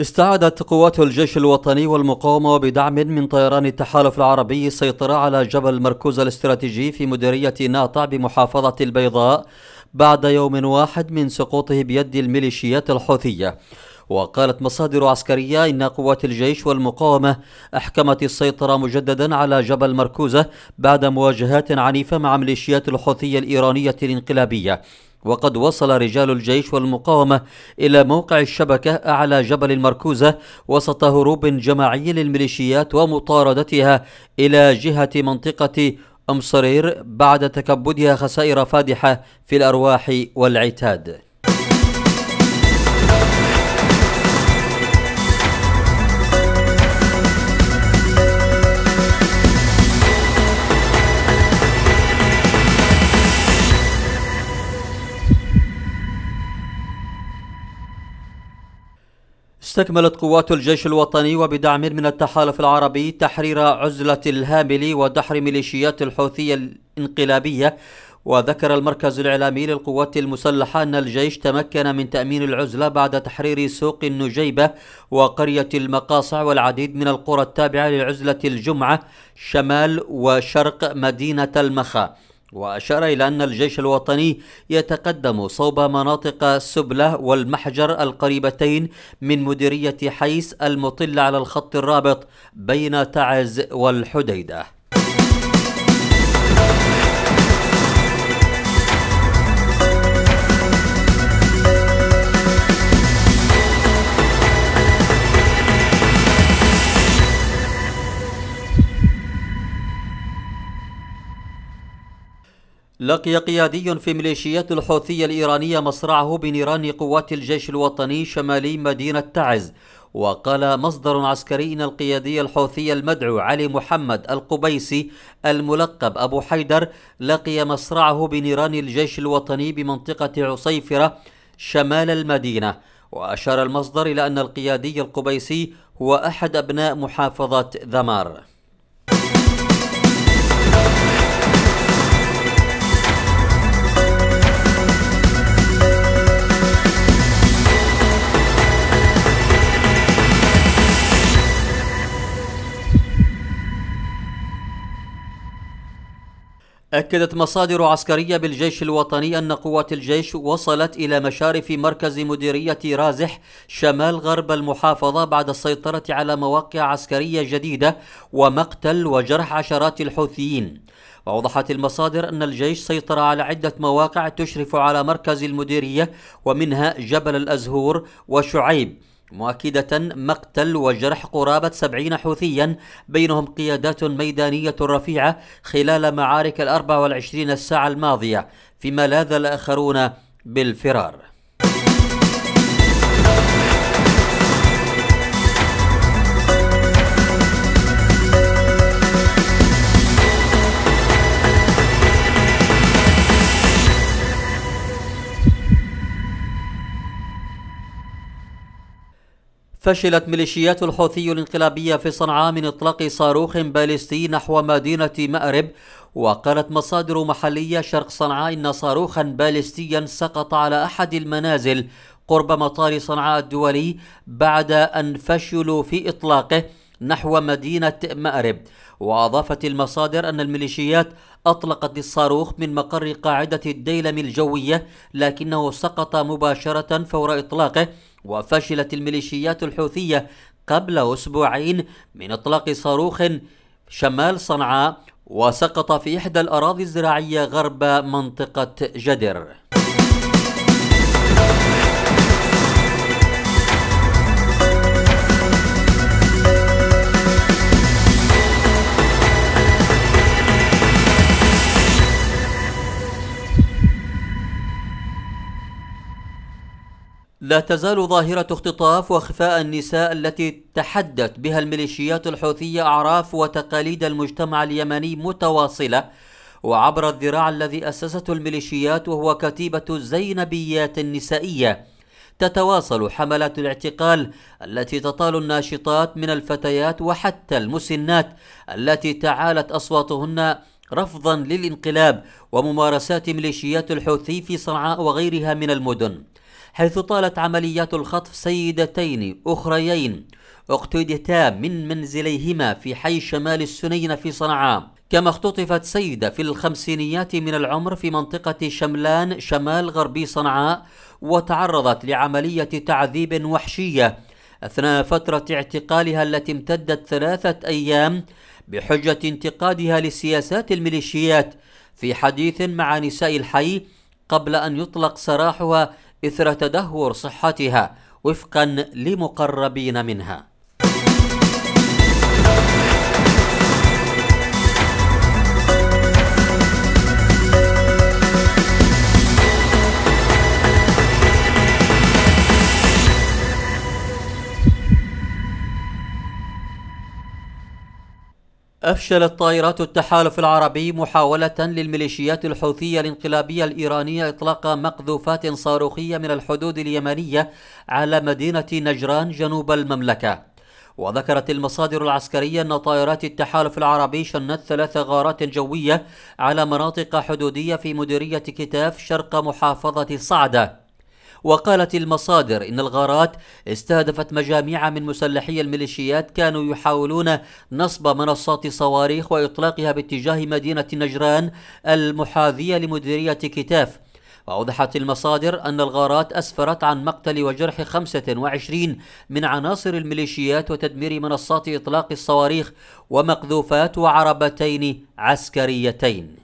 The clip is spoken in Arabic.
استعادت قوات الجيش الوطني والمقاومة بدعم من طيران التحالف العربي السيطرة على جبل مركوز الاستراتيجي في مديرية ناطع بمحافظة البيضاء بعد يوم واحد من سقوطه بيد الميليشيات الحوثية. وقالت مصادر عسكرية إن قوات الجيش والمقاومة أحكمت السيطرة مجددا على جبل مركوزة بعد مواجهات عنيفة مع ميليشيات الحوثية الإيرانية الانقلابية. وقد وصل رجال الجيش والمقاومة إلى موقع الشبكة أعلى جبل المركوزة وسط هروب جماعي للميليشيات ومطاردتها إلى جهة منطقة أم صرير بعد تكبدها خسائر فادحة في الأرواح والعتاد. استكملت قوات الجيش الوطني وبدعم من التحالف العربي تحرير عزلة الهاملي ودحر ميليشيات الحوثية الانقلابية. وذكر المركز الإعلامي للقوات المسلحة أن الجيش تمكن من تأمين العزلة بعد تحرير سوق النجيبة وقرية المقاصع والعديد من القرى التابعة لعزلة الجمعة شمال وشرق مدينة المخا. وأشار إلى أن الجيش الوطني يتقدم صوب مناطق سبلة والمحجر القريبتين من مديرية حيس المطلة على الخط الرابط بين تعز والحديدة. لقي قيادي في ميليشيات الحوثية الإيرانية مصرعه بنيران قوات الجيش الوطني شمالي مدينة تعز وقال مصدر عسكري إن القيادي الحوثي المدعو علي محمد القبيسي الملقب أبو حيدر لقي مصرعه بنيران الجيش الوطني بمنطقة عصيفرة شمال المدينة. وأشار المصدر إلى أن القيادي القبيسي هو أحد أبناء محافظة ذمار. أكدت مصادر عسكرية بالجيش الوطني أن قوات الجيش وصلت إلى مشارف مركز مديرية رازح شمال غرب المحافظة بعد السيطرة على مواقع عسكرية جديدة ومقتل وجرح عشرات الحوثيين. وأوضحت المصادر أن الجيش سيطر على عدة مواقع تشرف على مركز المديرية ومنها جبل الأزهور وشعيب. مؤكدة مقتل وجرح قرابة سبعين حوثيا بينهم قيادات ميدانية رفيعة خلال معارك الأربع والعشرين الساعة الماضية فيما لاذ الآخرون بالفرار. فشلت ميليشيات الحوثي الانقلابية في صنعاء من إطلاق صاروخ باليستي نحو مدينة مأرب وقالت مصادر محلية شرق صنعاء إن صاروخا باليستيا سقط على أحد المنازل قرب مطار صنعاء الدولي بعد أن فشلوا في إطلاقه. نحو مدينة مأرب. وأضافت المصادر أن الميليشيات أطلقت الصاروخ من مقر قاعدة الديلم الجوية لكنه سقط مباشرة فور إطلاقه وفشلت الميليشيات الحوثية قبل أسبوعين من إطلاق صاروخ شمال صنعاء وسقط في إحدى الأراضي الزراعية غرب منطقة جدر. لا تزال ظاهرة اختطاف واخفاء النساء التي تحدت بها الميليشيات الحوثية أعراف وتقاليد المجتمع اليمني متواصلة. وعبر الذراع الذي أسسته الميليشيات وهو كتيبة الزينبيات النسائية تتواصل حملات الاعتقال التي تطال الناشطات من الفتيات وحتى المسنات التي تعالت أصواتهن رفضا للانقلاب وممارسات ميليشيات الحوثي في صنعاء وغيرها من المدن. حيث طالت عمليات الخطف سيدتين أخريين. اقتدتا من منزليهما في حي شمال السنين في صنعاء. كما اختطفت سيدة في الخمسينيات من العمر في منطقة شملان شمال غربي صنعاء وتعرضت لعملية تعذيب وحشية أثناء فترة اعتقالها التي امتدت ثلاثة أيام بحجة انتقادها لسياسات الميليشيات في حديث مع نساء الحي قبل أن يطلق سراحها إثر تدهور صحتها وفقا لمقربين منها. أفشلت طائرات التحالف العربي محاولة للميليشيات الحوثية الانقلابية الإيرانية إطلاق مقذوفات صاروخية من الحدود اليمنية على مدينة نجران جنوب المملكة. وذكرت المصادر العسكرية أن طائرات التحالف العربي شنت ثلاث غارات جوية على مناطق حدودية في مديرية كتاف شرق محافظة صعدة. وقالت المصادر إن الغارات استهدفت مجاميع من مسلحي الميليشيات كانوا يحاولون نصب منصات صواريخ وإطلاقها باتجاه مدينة نجران المحاذية لمديرية كتاف وأوضحت المصادر أن الغارات أسفرت عن مقتل وجرح 25 من عناصر الميليشيات وتدمير منصات إطلاق الصواريخ ومقذوفات وعربتين عسكريتين.